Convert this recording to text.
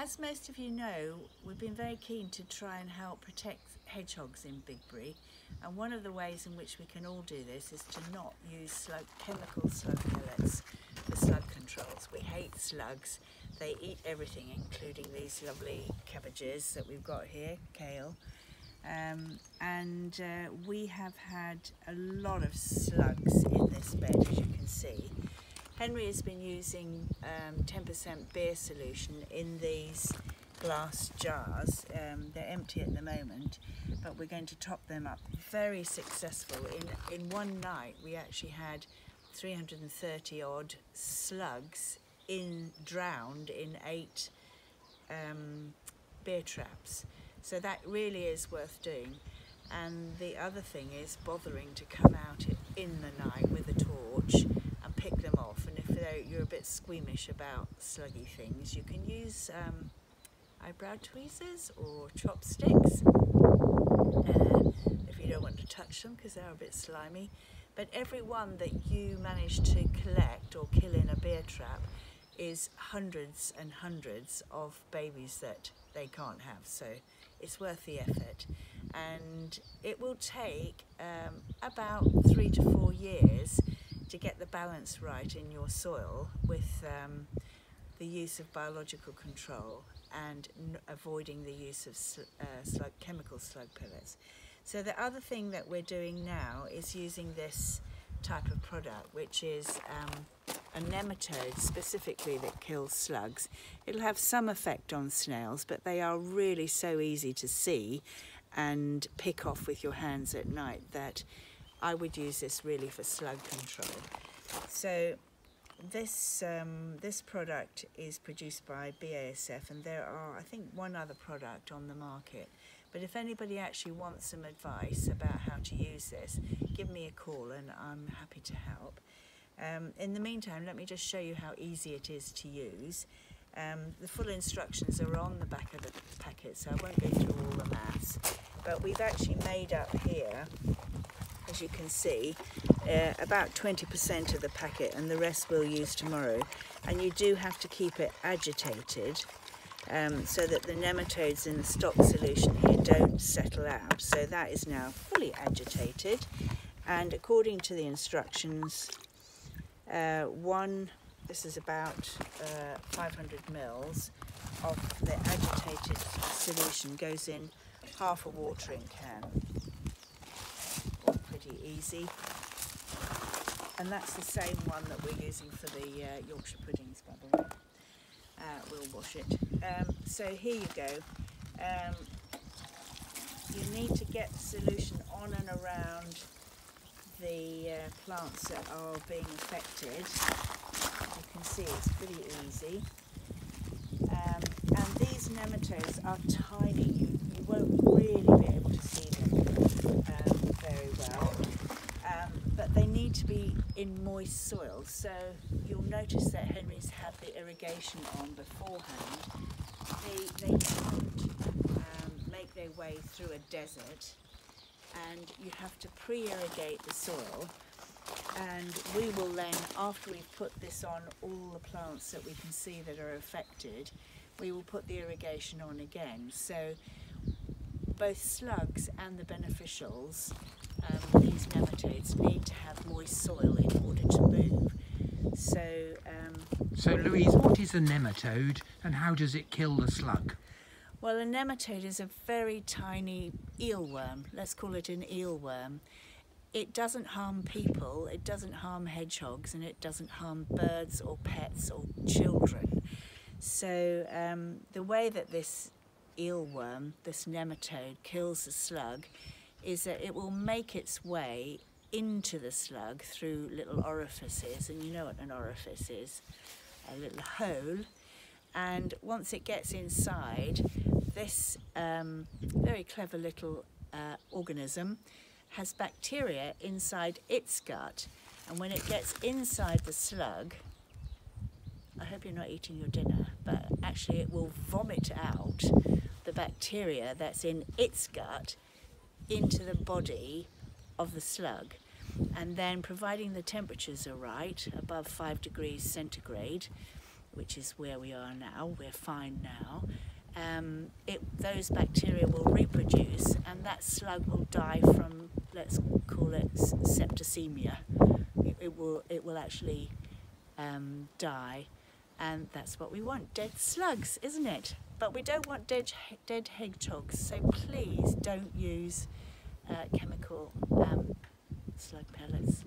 As most of you know, we've been very keen to try and help protect hedgehogs in Bigbury and one of the ways in which we can all do this is to not use slug, chemical slug pellets for slug controls. We hate slugs, they eat everything including these lovely cabbages that we've got here, kale. Um, and uh, we have had a lot of slugs in this bed as you can see Henry has been using 10% um, beer solution in these glass jars. Um, they're empty at the moment, but we're going to top them up. Very successful. In, in one night, we actually had 330 odd slugs in drowned in eight um, beer traps. So that really is worth doing. And the other thing is bothering to come out in the night with a torch you're a bit squeamish about sluggy things, you can use um, eyebrow tweezers or chopsticks if you don't want to touch them because they're a bit slimy. But every one that you manage to collect or kill in a beer trap is hundreds and hundreds of babies that they can't have. So it's worth the effort. And it will take um, about three to four years to get the balance right in your soil with um, the use of biological control and avoiding the use of sl uh, slug chemical slug pellets. So the other thing that we're doing now is using this type of product which is um, a nematode specifically that kills slugs. It'll have some effect on snails but they are really so easy to see and pick off with your hands at night that I would use this really for slug control. So this um, this product is produced by BASF and there are I think one other product on the market but if anybody actually wants some advice about how to use this give me a call and I'm happy to help. Um, in the meantime let me just show you how easy it is to use. Um, the full instructions are on the back of the packet so I won't go through all the maths but we've actually made up here as you can see, uh, about 20% of the packet and the rest we'll use tomorrow. And you do have to keep it agitated um, so that the nematodes in the stock solution here don't settle out. So that is now fully agitated. And according to the instructions, uh, one, this is about uh, 500 mils of the agitated solution goes in half a watering can easy. And that's the same one that we're using for the uh, Yorkshire puddings, by the way. Uh, we'll wash it. Um, so here you go. Um, you need to get the solution on and around the uh, plants that are being affected. You can see it's pretty easy. Um, and these nematodes are tiny. You, you won't really be able to see them um, very well but they need to be in moist soil. So you'll notice that Henry's had the irrigation on beforehand. They, they can't um, make their way through a desert and you have to pre-irrigate the soil and we will then, after we've put this on all the plants that we can see that are affected, we will put the irrigation on again. So both slugs and the beneficials um, these nematodes need to have moist soil in order to move. So, um, so Louise, what is a nematode and how does it kill the slug? Well, a nematode is a very tiny eelworm. Let's call it an eelworm. It doesn't harm people, it doesn't harm hedgehogs, and it doesn't harm birds or pets or children. So um, the way that this eelworm, this nematode, kills the slug is that it will make its way into the slug through little orifices, and you know what an orifice is, a little hole. And once it gets inside, this um, very clever little uh, organism has bacteria inside its gut. And when it gets inside the slug, I hope you're not eating your dinner, but actually it will vomit out the bacteria that's in its gut into the body of the slug and then providing the temperatures are right above five degrees centigrade which is where we are now, we're fine now, um, it, those bacteria will reproduce and that slug will die from, let's call it septicemia. It, it will, it will actually um, die and that's what we want, dead slugs, isn't it? But we don't want dead, dead hedgehogs, so please don't use uh, chemical um, slug pellets.